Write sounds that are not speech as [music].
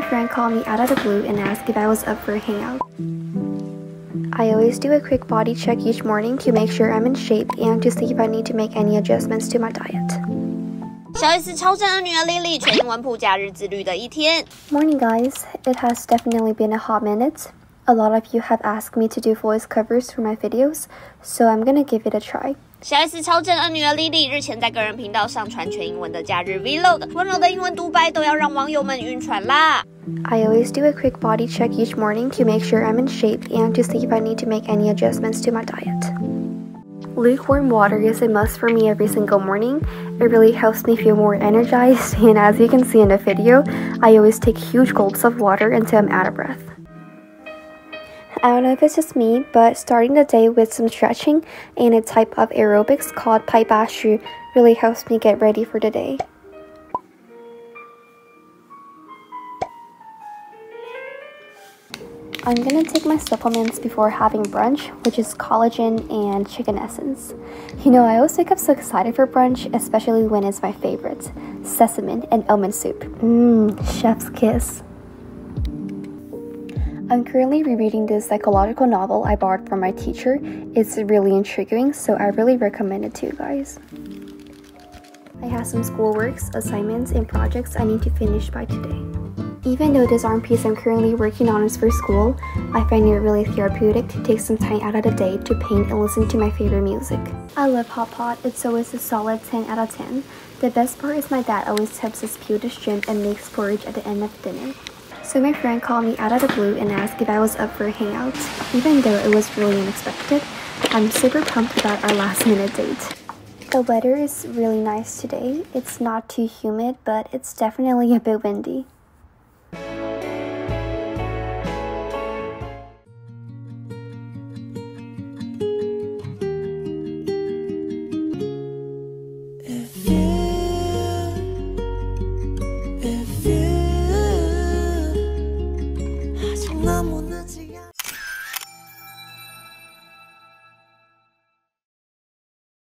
my friend called me out of the blue and asked if I was up for a hangout. I always do a quick body check each morning to make sure I'm in shape and to see if I need to make any adjustments to my diet. 小 S 超正的女儿 Lily 全英文谱假日自律的一天。 Morning guys, it has definitely been a hot minute. A lot of you have asked me to do voice covers for my videos, so I'm gonna give it a try. 小 S 超正的女儿 Lily 日前在个人频道上传全英文的假日 Vlog，温柔的英文独白都要让网友们晕船啦。 I always do a quick body check each morning to make sure I'm in shape and to see if I need to make any adjustments to my diet. Lukewarm water is a must for me every single morning. It really helps me feel more energized, [laughs] and as you can see in the video, I always take huge gulps of water until I'm out of breath. I don't know if it's just me, but starting the day with some stretching and a type of aerobics called Pai Ba Shu really helps me get ready for the day. I'm gonna take my supplements before having brunch, which is collagen and chicken essence. You know, I always wake up so excited for brunch, especially when it's my favorite sesame and almond soup. Mmm, chef's kiss. I'm currently rereading this psychological novel I borrowed from my teacher. It's really intriguing, so I really recommend it to you guys. I have some schoolworks, assignments, and projects I need to finish by today. Even though this art piece I'm currently working on is for school, I find it really therapeutic to take some time out of the day to paint and listen to my favorite music. I love Hot Pot, it's always a solid 10 out of 10. The best part is my dad always helps us peel the shrimp and makes porridge at the end of dinner. So my friend called me out of the blue and asked if I was up for a hangout. Even though it was really unexpected, I'm super pumped about our last minute date. The weather is really nice today. It's not too humid, but it's definitely a bit windy.